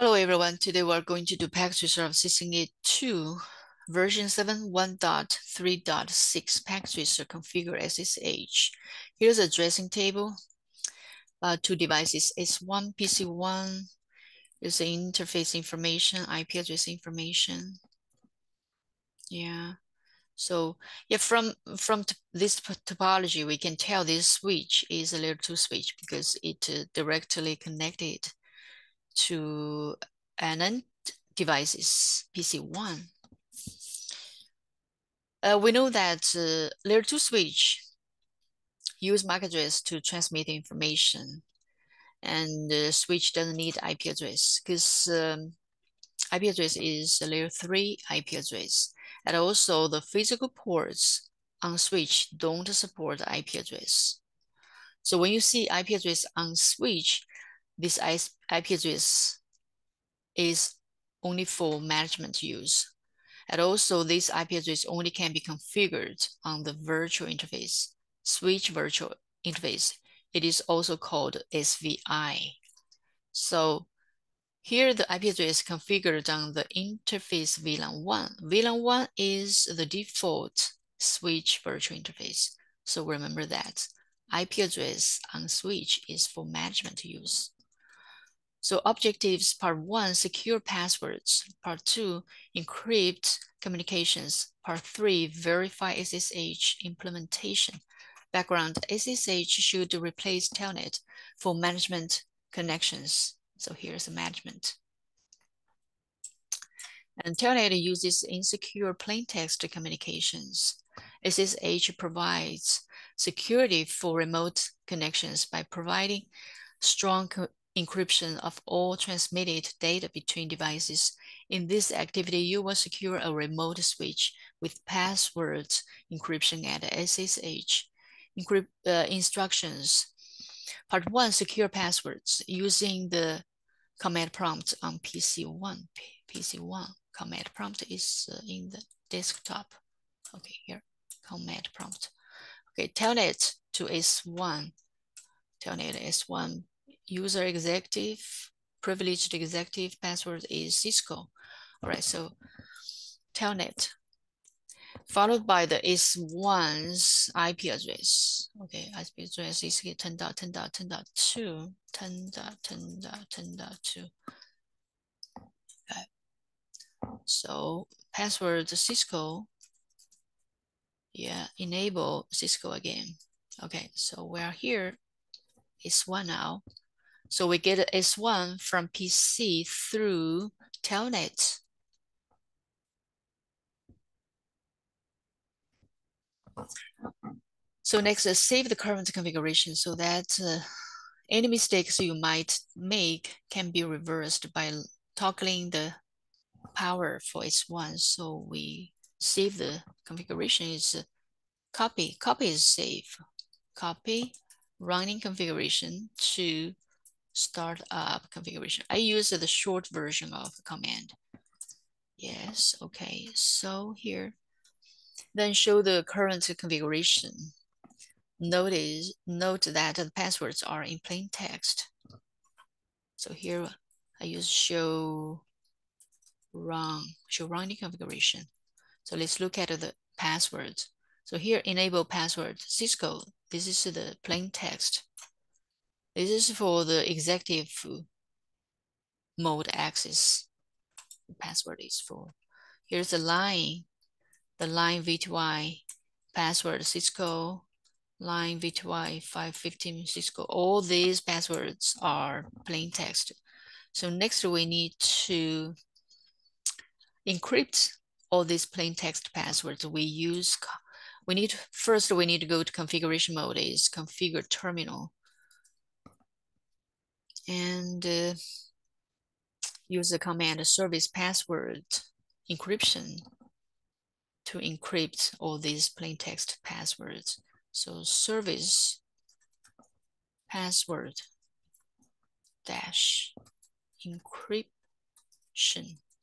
Hello everyone, today we're going to do package SysInit 2 version 7.1.3.6 packet tracer configure SSH. Here's addressing table, uh, two devices, S1, PC1, there's the interface information, IP address information. Yeah, so yeah, from, from this topology, we can tell this switch is a layer 2 switch because it uh, directly connected to NAND devices, PC1. Uh, we know that uh, layer 2 switch use MAC address to transmit information and the switch doesn't need IP address because um, IP address is layer 3 IP address. And also the physical ports on switch don't support IP address. So when you see IP address on switch, this IP address is only for management use. And also this IP address only can be configured on the virtual interface, switch virtual interface. It is also called SVI. So here the IP address is configured on the interface VLAN 1. VLAN 1 is the default switch virtual interface. So remember that IP address on switch is for management use. So objectives part one, secure passwords. Part two, encrypt communications. Part three, verify SSH implementation. Background, SSH should replace Telnet for management connections. So here's the management. And Telnet uses insecure plaintext communications. SSH provides security for remote connections by providing strong encryption of all transmitted data between devices. In this activity, you will secure a remote switch with password encryption and SSH encrypt, uh, instructions. Part one, secure passwords using the command prompt on PC1. PC1 command prompt is uh, in the desktop. Okay, here, command prompt. Okay, telnet to S1, telnet S1 user executive, privileged executive password is Cisco. All right, so telnet, followed by the S1's IP address. Okay, IP address is 10.10.10.2, 10.10.10.2. Okay. So password Cisco, yeah, enable Cisco again. Okay, so we're here, S1 now. So we get S1 from PC through Telnet. So next, uh, save the current configuration so that uh, any mistakes you might make can be reversed by toggling the power for S1. So we save the configuration is uh, copy, copy is save, copy running configuration to startup configuration. I use the short version of the command. Yes, okay, so here, then show the current configuration. Notice, note that the passwords are in plain text. So here I use show run, show running configuration. So let's look at the passwords. So here enable password Cisco. This is the plain text. This is for the executive mode access. The password is for. Here's the line, the line VTY password Cisco, line VTY 515 Cisco. All these passwords are plain text. So next we need to encrypt all these plain text passwords. We use, we need, first we need to go to configuration mode is configure terminal and uh, use the command service password encryption to encrypt all these plain text passwords. So service password dash encryption.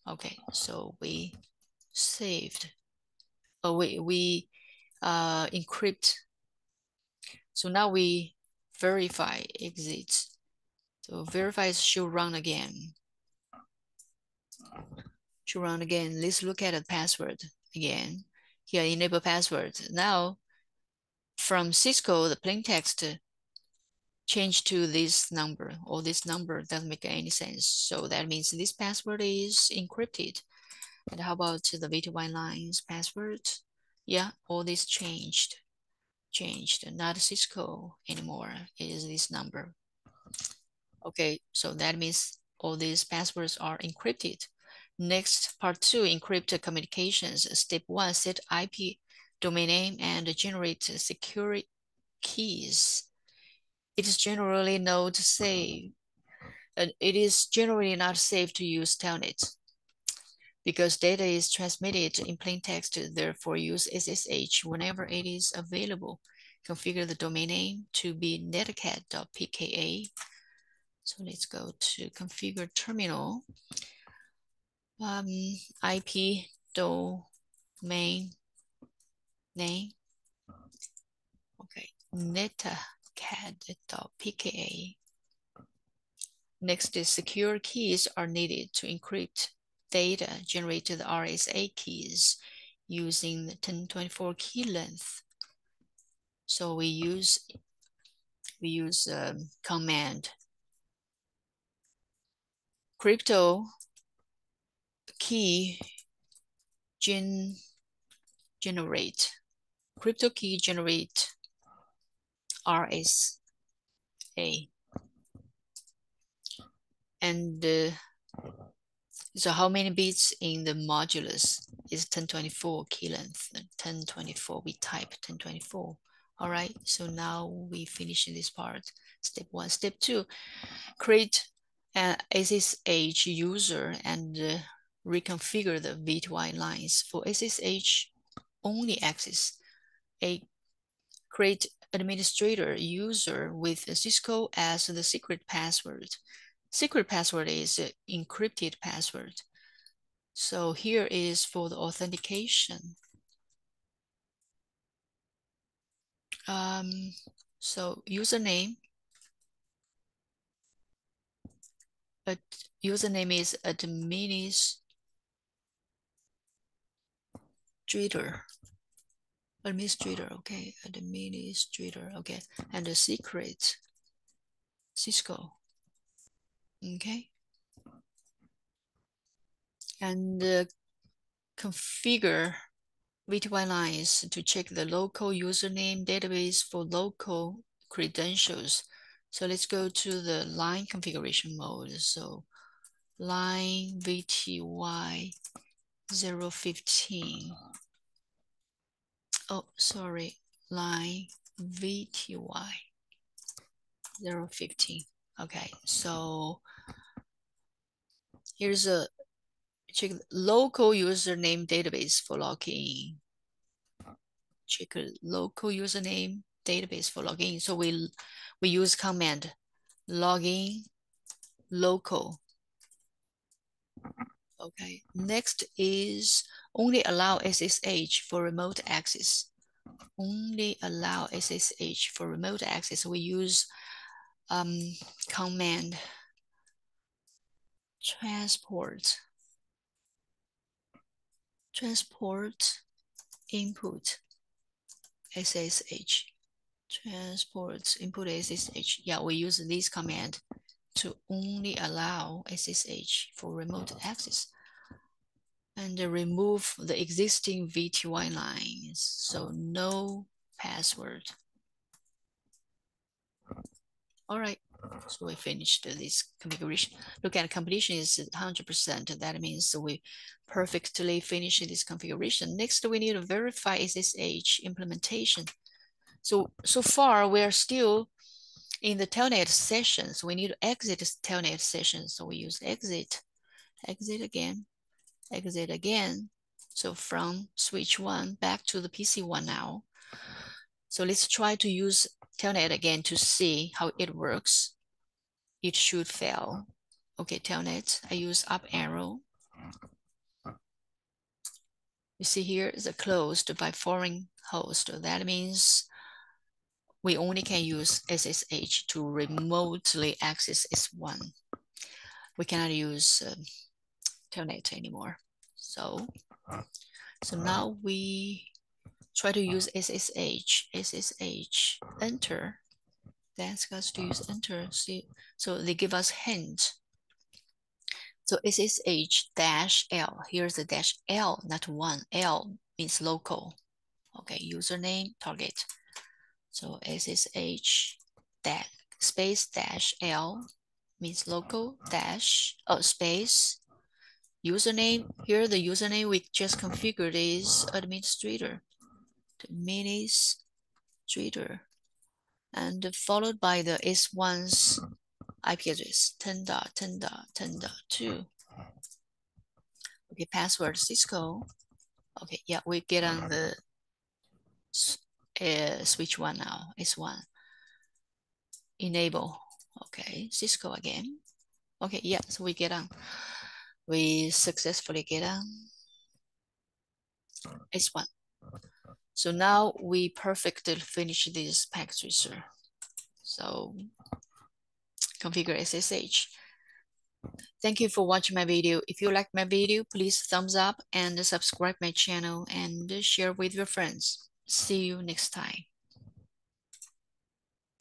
Okay, so we saved, oh, we, we uh, encrypt. So now we verify exit so verify show run again. to run again. Let's look at the password again. Here, enable password. Now, from Cisco, the plain text change to this number or this number doesn't make any sense. So that means this password is encrypted. And how about the VTY lines password? Yeah, all this changed. Changed, not Cisco anymore, it is this number. Okay, so that means all these passwords are encrypted. Next, part two, encrypt communications. Step one, set IP domain name and generate secure keys. It is generally not safe. It is generally not safe to use telnet because data is transmitted in plain text. Therefore, use SSH whenever it is available. Configure the domain name to be netacad.pka. So let's go to configure terminal. Um, IP domain name. Okay, netacad.pka. Next is secure keys are needed to encrypt data generated RSA keys using the 1024 key length. So we use we use um, command crypto key gen generate crypto key generate RSA and uh, so how many bits in the modulus is 1024 key length? 1024 we type 1024 all right so now we finish this part. Step one. Step two create SSH user and uh, reconfigure the VTY lines for SSH only access. A create administrator user with Cisco as the secret password. Secret password is encrypted password. So here is for the authentication. Um, so username But username is administrator. Administrator, okay. Administrator, okay. And the secret, Cisco, okay. And uh, configure VTY lines to check the local username database for local credentials. So let's go to the line configuration mode. So line VTY 015. Oh, sorry, line VTY 015. Okay, so here's a check local username database for login. Check local username database for login. So we we use command login local. Okay, next is only allow SSH for remote access. Only allow SSH for remote access. We use um, command transport transport input SSH transport input SSH. Yeah, we use this command to only allow SSH for remote access and remove the existing VTY lines. So oh. no password. All right, so we finished this configuration. Look at completion is 100%. That means we perfectly finished this configuration. Next, we need to verify SSH implementation. So, so far we are still in the telnet session. So we need to exit telnet session. So we use exit, exit again, exit again. So from switch one back to the PC one now. So let's try to use telnet again to see how it works. It should fail. Okay, telnet, I use up arrow. You see here is a closed by foreign host. That means we only can use SSH to remotely access S1. We cannot use um, Telnet anymore. So, so uh-huh. now we try to uh-huh. use SSH, SSH, enter. They ask us to use uh-huh. enter. See, so they give us hint. So SSH dash L. Here's the dash L, not one. L means local. Okay, username, target. So SSH dash space dash L means local dash oh space username. Here the username we just configured is administrator. Administrator. And followed by the S1's IP address 10 dot 10 dot 10 dot 2. Okay, password Cisco. Okay, yeah, we get on the uh, switch one now. S1. Enable. Okay, Cisco again. Okay, yeah, so we get on. We successfully get on. S1. So now we perfectly finish this packet tracer. So configure SSH. Thank you for watching my video. If you like my video, please thumbs up and subscribe my channel and share with your friends. See you next time.